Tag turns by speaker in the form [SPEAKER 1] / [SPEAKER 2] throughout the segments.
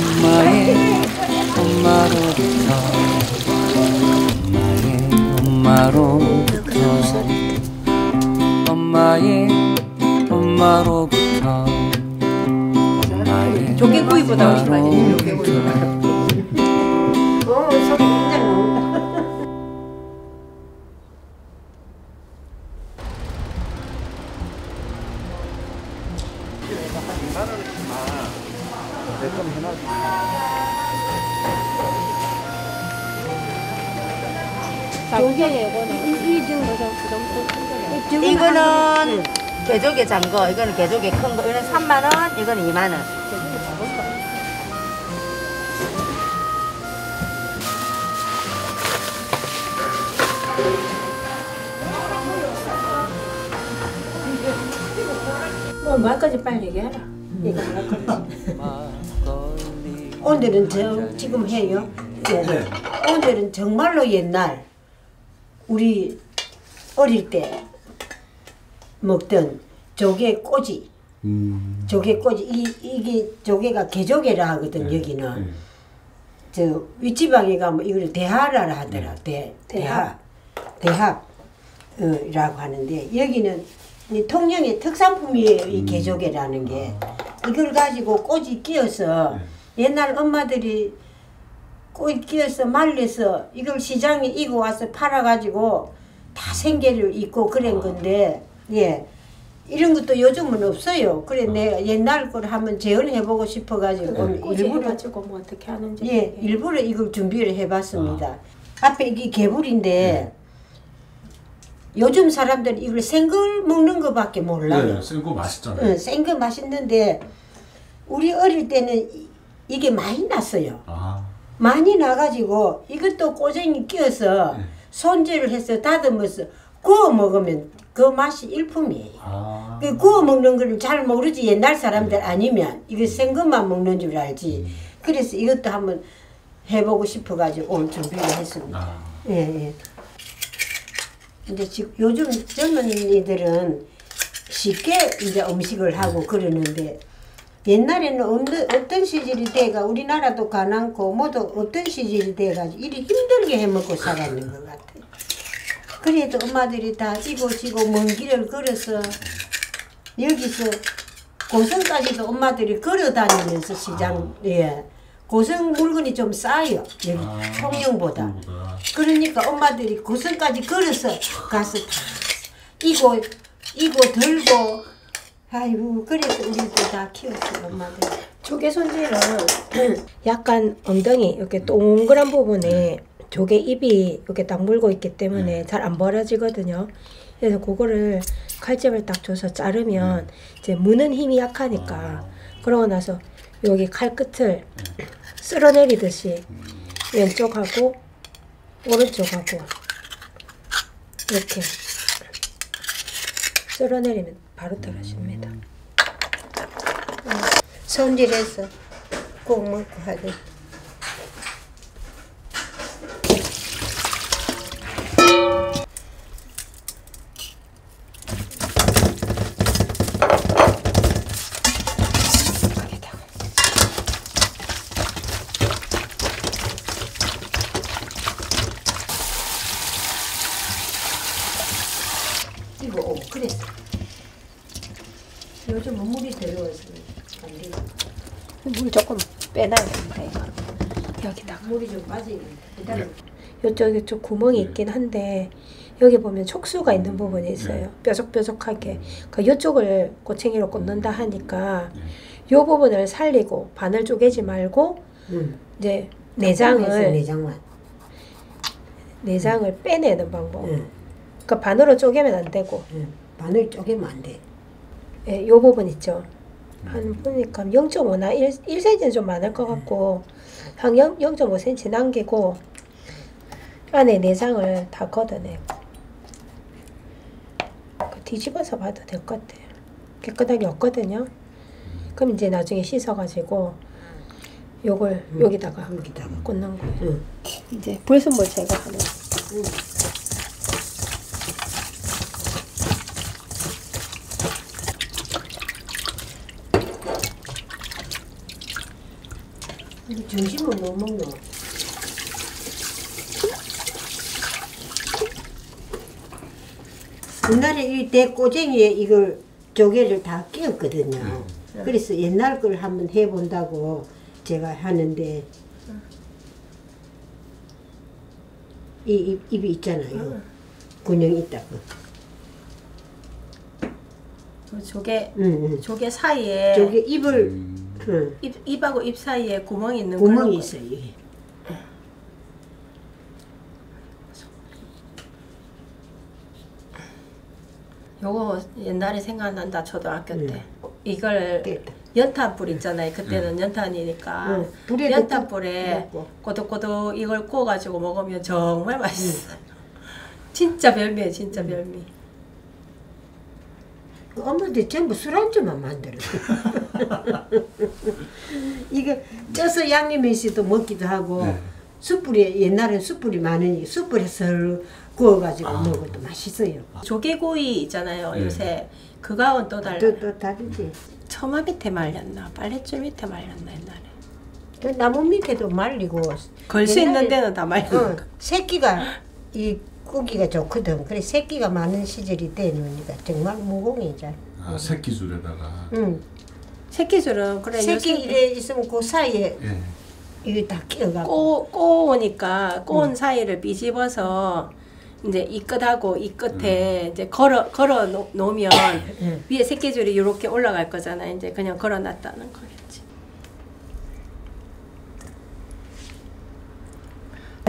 [SPEAKER 1] 엄마의 엄마로부터 엄마의 엄마로부터 엄마의 엄마로부터 엄마의
[SPEAKER 2] 조개구이보다 훨씬 맛있네, 조개구이. 어, 소리 굉장히 나온다.
[SPEAKER 3] 이거는 개조개 잔거, 이거는 개조개 큰 거, 이거는 3만 원, 이거는 2만 원.
[SPEAKER 2] 뭐 말까지 빨리 얘기해라. 이거 말까지. 오늘은 저 지금 해요. 예. 오늘은 정말로 옛날 우리 어릴 때 먹던 조개 꼬지. 조개 꼬지 이 이게 조개가 개조개라 하거든 여기는. 저 윗지방에 가면 이걸 대하라 하더라. 대 대하 대합 어라고 하는데 여기는 이 통영의 특산품이에요. 이 개조개라는 게 이걸 가지고 꼬지 끼어서 옛날 엄마들이 꼬지 끼어서 말려서 이걸 시장에 이고 와서 팔아가지고 다 생계를 잇고 그런 건데 예 이런 것도 요즘은 없어요. 그래 내가 옛날 걸 한번 재현해보고 싶어가지고 일부러
[SPEAKER 4] 가지고 뭐 어떻게 하는지
[SPEAKER 2] 예, 일부러 이걸 준비를 해봤습니다. 앞에 이게 개불인데 요즘 사람들은 이걸 생걸 먹는 것밖에 몰라요.
[SPEAKER 5] 네, 생거 맛있잖아요.
[SPEAKER 2] 응, 생거 맛있는데 우리 어릴 때는 이- 이게 많이 났어요.
[SPEAKER 5] 아,
[SPEAKER 2] 많이 나가지고 이것도 꼬쟁이 끼워서
[SPEAKER 5] 네.
[SPEAKER 2] 손질을 해서 다듬어서 구워 먹으면 그 맛이 일품이에요.
[SPEAKER 5] 아.
[SPEAKER 2] 그 구워 먹는 걸 잘 모르지 옛날 사람들 아니면 이거 생것만 먹는 줄 알지. 그래서 이것도 한번 해보고 싶어가지고 오늘 준비를 했습니다.
[SPEAKER 5] 아.
[SPEAKER 2] 예, 예. 근데 지금 요즘 젊은이들은 쉽게 이제 음식을 하고 그러는데 옛날에는 어느, 어떤 시절이 돼가 우리나라도 가난고 모두 어떤 시절이 돼가지고 이리 힘들게 해먹고 살았는 것 같아. 그래도 엄마들이 다 지고 지고 먼 길을 걸어서 여기서 고성까지도 엄마들이 걸어 다니면서 시장 예 고성 물건이 좀 싸요 여기
[SPEAKER 5] 아,
[SPEAKER 2] 통영보다.
[SPEAKER 5] 통영보다.
[SPEAKER 2] 그러니까 엄마들이 고성까지 걸어서 가서 다 이고 이고 들고 아이고 그래서 우리도 다 키웠어요 엄마들.
[SPEAKER 4] 조개 손질은 약간 엉덩이 이렇게 동그란 부분에 조개 입이 이렇게 딱 물고 있기 때문에 잘 안 벌어지거든요. 그래서 그거를 칼집을 딱 줘서 자르면 이제 무는 힘이 약하니까 그러고 나서 여기 칼 끝을 쓸어내리듯이 왼쪽하고 오른쪽하고 이렇게 쓸어내리면 바로 떨어집니다.
[SPEAKER 2] 손질해서 꼭 먹고. 이 그랬어. 요즘은 물이 더러워서 안 돼.
[SPEAKER 4] 물 조금 빼놔야 됩니다. 이거. 여기다가
[SPEAKER 2] 물이 좀 빠지네. 기다려.
[SPEAKER 4] 이쪽 이쪽 구멍이 있긴 한데 여기 보면 촉수가 있는 부분이 있어요. 뾰족뾰족하게. 그 이쪽을 고챙이로 꽂는다 하니까 이 부분을 살리고 반을 쪼개지 말고
[SPEAKER 2] 응.
[SPEAKER 4] 이제
[SPEAKER 2] 내장을
[SPEAKER 4] 내장을
[SPEAKER 2] 내장만.
[SPEAKER 4] 내장을 빼내는 방법.
[SPEAKER 2] 응.
[SPEAKER 4] 그 반으로 쪼개면 안 되고
[SPEAKER 2] 응. 바늘 쪼개면 안 돼.
[SPEAKER 4] 예, 요 부분 있죠. 한 보니까 0.5나 1, 1cm는 좀 많을 것 같고 한 0, 0.5cm 남기고 안에 내장을 다 걷어내고 그 뒤집어서 봐도 될 것 같아요. 깨끗하게 없거든요. 그럼 이제 나중에 씻어가지고 요걸 여기다가
[SPEAKER 2] 여기다가.
[SPEAKER 4] 꽂는 거예요.
[SPEAKER 2] 응.
[SPEAKER 4] 이제 불순물 제거하는 거.
[SPEAKER 2] 점심은 뭐 먹노? 옛날에 이 대꼬쟁이에 이걸 조개를 다 끼웠거든요. 그래서 옛날 걸 한번 해본다고 제가 하는데 이 입, 입이 있잖아요. 군형이 있다고.
[SPEAKER 4] 그 조개
[SPEAKER 2] 응, 응.
[SPEAKER 4] 조개 사이에
[SPEAKER 2] 조개 입을 응,
[SPEAKER 4] 입, 입하고 입 사이에 구멍이 있는
[SPEAKER 2] 구멍이. 있어요. 이게.
[SPEAKER 4] 요거 옛날에 생각난다 초등학교 때
[SPEAKER 2] 네.
[SPEAKER 4] 이걸
[SPEAKER 2] 됐다.
[SPEAKER 4] 연탄불 있잖아요 그때는 연탄이니까
[SPEAKER 2] 응, 불에도
[SPEAKER 4] 연탄불에. 꼬독꼬독 이걸 구워가지고 먹으면 정말 맛있어요 진짜 별미예요 진짜 별미
[SPEAKER 2] 그 엄마들 전부 술안주만 만들어. 이거 쪄서 양념에서도 먹기도 하고
[SPEAKER 6] 네.
[SPEAKER 2] 숯불에 옛날엔 숯불이 많으니 숯불에 설 구워가지고 먹어도 맛있어요.
[SPEAKER 4] 조개구이 있잖아요
[SPEAKER 6] 네.
[SPEAKER 4] 요새 그거하고는 또 달라
[SPEAKER 2] 또, 또 다르지.
[SPEAKER 4] 처마 밑에 말렸나 빨래줄 밑에 말렸나 옛날에
[SPEAKER 2] 그 나무 밑에도 말리고
[SPEAKER 4] 걸 수 있는 데는 다 말리는
[SPEAKER 2] 어,
[SPEAKER 4] 거
[SPEAKER 2] 새끼가 이 꾸기가 좋거든. 그래 새끼가 많은 시절이 되니까 정말 무공이죠.
[SPEAKER 6] 아, 새끼 줄에다가.
[SPEAKER 2] 응.
[SPEAKER 4] 새끼 줄은 그래
[SPEAKER 2] 새끼 이래 있으면 그 사이에
[SPEAKER 6] 예.
[SPEAKER 2] 이거 다 끼어가고.
[SPEAKER 4] 꼬, 꼬우니까 꼬은 사이를 비집어서 이제 이 끝하고 이 끝에 이제 걸어 걸어 놓, 놓으면
[SPEAKER 2] 응.
[SPEAKER 4] 위에 새끼 줄이 이렇게 올라갈 거잖아. 이제 그냥 걸어 놨다는 거겠지.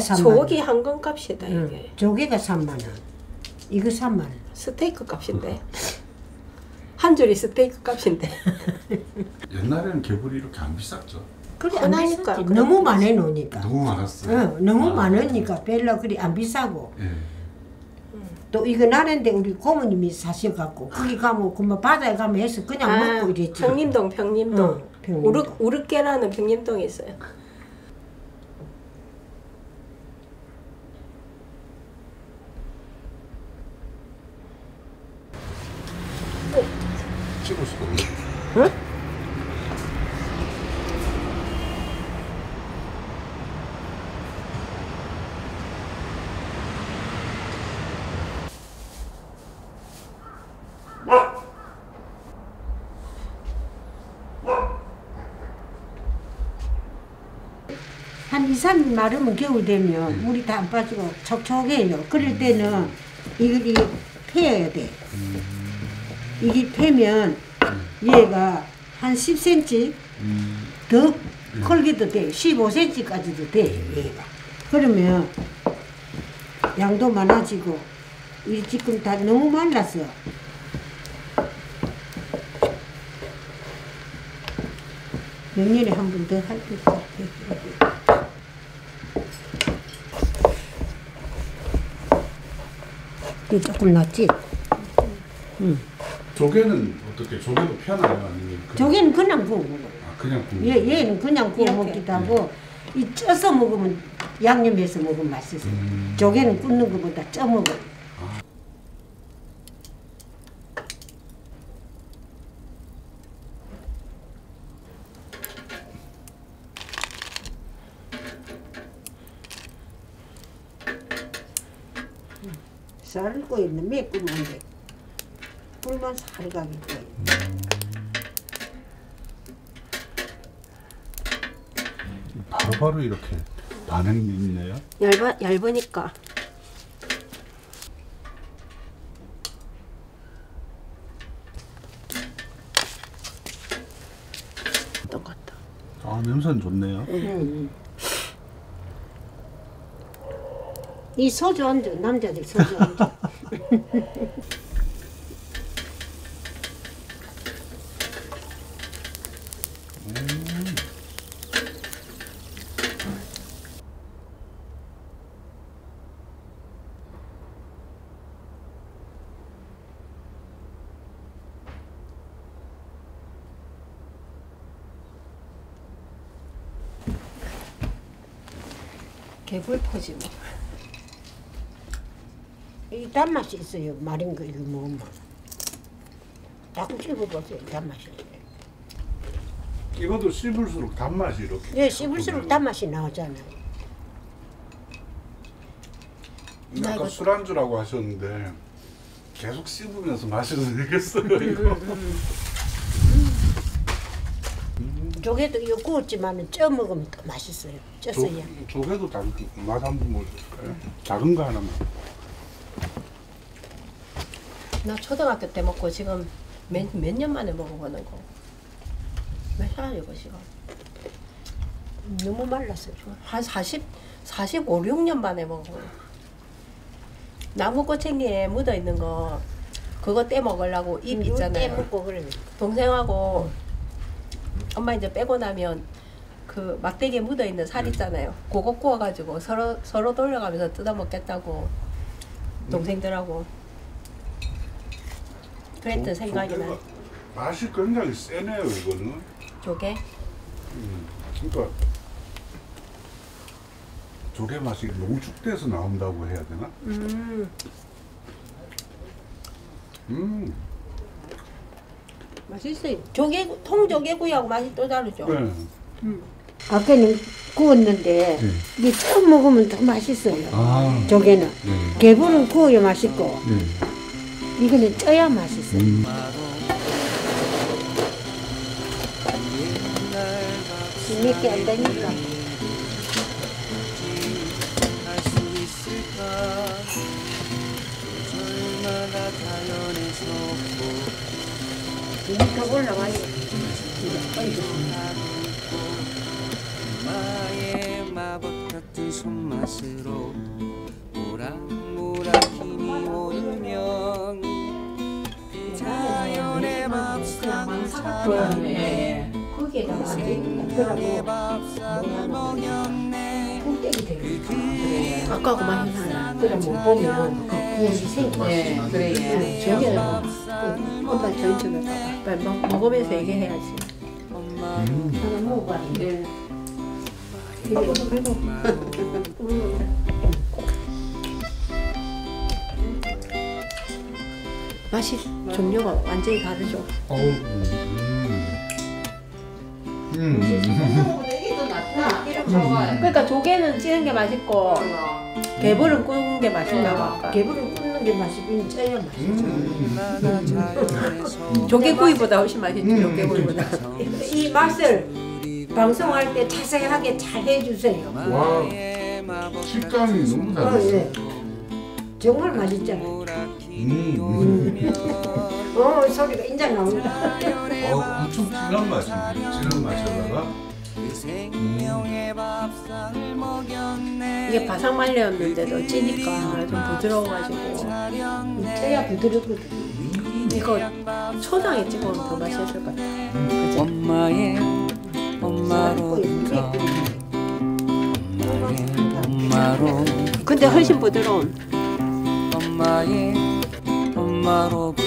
[SPEAKER 4] 소고기 한 건 값이다
[SPEAKER 2] 응.
[SPEAKER 4] 이게.
[SPEAKER 2] 조개가 3만 원. 이거 3만 원.
[SPEAKER 4] 스테이크 값인데. 한 줄이 스테이크 값인데.
[SPEAKER 6] 옛날에는 개불이 이렇게 안 비쌌죠.
[SPEAKER 2] 그래 안
[SPEAKER 4] 흔하니까
[SPEAKER 2] 비쌌지. 너무 많이 놓으니까.
[SPEAKER 6] 너무 많았어요.
[SPEAKER 2] 어, 너무
[SPEAKER 6] 아,
[SPEAKER 2] 많으니까 별로 그리 안 비싸고
[SPEAKER 6] 예.
[SPEAKER 2] 또 이거 나는데 우리 고모님이 사셔갖고 거기 가면 그만 바다에 가면 해서 그냥 먹고 이랬지.
[SPEAKER 4] 아, 평림동 평림동.
[SPEAKER 2] 응, 평림동.
[SPEAKER 4] 우르 우르깨라는 평림동이 있어요.
[SPEAKER 2] 한 2, 3일 마르면 겨울 되면 물이 다 안 빠지고 촉촉해요. 그럴 때는 이걸 이게 패야 돼. 이게 패면 얘가 한 10cm 더 컬기도 돼. 15cm까지도 돼. 얘가. 그러면 양도 많아지고 이 지금 다 너무 말랐어. 명년에 한 번 더할게 있다. 이거 조금 낫지?
[SPEAKER 6] 조개는 어떻게? 조개도 편하요 아니면 그,
[SPEAKER 2] 조개는 그냥 구워 먹어.
[SPEAKER 6] 아, 그냥 굽는
[SPEAKER 2] 얘,
[SPEAKER 6] 거?
[SPEAKER 2] 얘는 그냥 구워. 먹기도 하고, 이 쪄서 먹으면, 양념해서 먹으면 맛있어.
[SPEAKER 6] 음.
[SPEAKER 2] 조개는 굽는 것보다 쪄 먹어. 썰고 있는 매꾸면 안 돼. 돼.
[SPEAKER 6] 바로바로 이렇게 반응이 있네요.
[SPEAKER 4] 얇아 얇으니까. 어떤 것 같다.
[SPEAKER 6] 아, 냄새는 좋네요.
[SPEAKER 2] 음. 이 소주 안주 남자들 소주 안주
[SPEAKER 4] 개불포지 뭐.
[SPEAKER 2] 이 단맛이 있어요 마린 거 이거 먹으면 딱 씹어보세요 단맛이
[SPEAKER 6] 이것도 씹을수록 단맛이 이렇게.
[SPEAKER 2] 예, 씹을수록 단맛이 나오잖아요. 나
[SPEAKER 6] 아까
[SPEAKER 2] 이거-
[SPEAKER 6] 술안주라고 하셨는데 계속 씹으면서 마셔도 되겠어요 이거.
[SPEAKER 2] 조개도 이거 구웠지만은 쪄 먹으면 더 맛있어요.
[SPEAKER 6] 조,
[SPEAKER 2] 쪄서야.
[SPEAKER 6] 조개도 맛 한번 보여줄까요? 작은 거 하나만.
[SPEAKER 4] 나 초등학교 때 먹고 지금 몇 년 만에 먹어보는 거. 몇 살이고 지금?
[SPEAKER 2] 너무 말랐어요.
[SPEAKER 4] 한 40, 45, 6년 만에 먹어. 나무 꼬챙이에 묻어 있는 거 그거 떼 먹으려고
[SPEAKER 2] 잎떼
[SPEAKER 4] 있잖아요.
[SPEAKER 2] 먹고 그래.
[SPEAKER 4] 동생하고 엄마 이제 빼고 나면 그 막대기에 묻어 있는 살 있잖아요. 그거 구워가지고 서로 서로 돌려가면서 뜯어 먹겠다고 동생들하고 그랬던
[SPEAKER 6] 조-
[SPEAKER 4] 생각이 나.
[SPEAKER 6] 맛이 굉장히 세네요 이거는.
[SPEAKER 4] 조개.
[SPEAKER 6] 음, 그러니까 조개 맛이 농축돼서 나온다고 해야 되나?
[SPEAKER 4] 음
[SPEAKER 6] 음,
[SPEAKER 4] 맛있어요. 조개 통조개구이하고 맛이 또 다르죠.
[SPEAKER 6] 네.
[SPEAKER 2] 아까는 구웠는데
[SPEAKER 6] 네.
[SPEAKER 2] 이게 쪄 먹으면 더 맛있어요.
[SPEAKER 6] 아,
[SPEAKER 2] 조개는
[SPEAKER 6] 네.
[SPEAKER 2] 개불은 구워야 맛있고
[SPEAKER 6] 네.
[SPEAKER 2] 이거는 쪄야 맛있어요.
[SPEAKER 6] 음.
[SPEAKER 2] 몇 개 안 되니까. 이렇게 올라와요.
[SPEAKER 7] 마의 마법 같은 손맛으로 모락모락 힘이 오르면 자연의 밥상을 차렸네
[SPEAKER 2] 거기에다가
[SPEAKER 7] 생명의 밥상을 먹였네
[SPEAKER 2] 꼭대기 되니까.
[SPEAKER 4] 아까 그 맛이 나요.
[SPEAKER 2] 그럼 못 보면 그 구운이 생겨.
[SPEAKER 3] 예, 그래. 예.
[SPEAKER 2] 조개는
[SPEAKER 4] 엄마 저희 집에 가봐. 빨리 먹, 먹으면서 얘기해야지.
[SPEAKER 2] 하나 먹어봐.
[SPEAKER 3] 예.
[SPEAKER 4] 맛이 종류가 완전히 다르죠.
[SPEAKER 6] 어우, 음. 음.
[SPEAKER 4] 그러니까 조개는 찌는 게 맛있고 개불은 구운 게 맛있다고 아까.
[SPEAKER 2] 개불은 굽는 게 맛있긴 쪄야 맛있어.
[SPEAKER 6] 음.
[SPEAKER 7] 자연에서
[SPEAKER 4] 조개구이보다 훨씬 맛있죠.
[SPEAKER 6] 음.
[SPEAKER 4] 조개구이보다.
[SPEAKER 2] 이 맛을 방송할 때 자세하게 잘 해주세요.
[SPEAKER 6] 와, 식감이 너무
[SPEAKER 2] 어,
[SPEAKER 6] 달랐어.
[SPEAKER 2] 예. 정말 맛있잖아요.
[SPEAKER 6] 음.
[SPEAKER 2] 어, 소리가 인장 나온다.
[SPEAKER 6] 어, 엄청 진한 맛인데, 진한 맛에다가.
[SPEAKER 4] 이게 바삭 말려였는데도 찌니까 좀 부드러워가지고
[SPEAKER 2] 쪄야 부드럽거든.
[SPEAKER 4] 이거 초장에 찍으면 더 맛있을 것 같아.
[SPEAKER 7] 엄마의 엄마로부터 엄마의 엄마로
[SPEAKER 4] 근데 훨씬 부드러운.
[SPEAKER 7] 엄마의 엄마로부터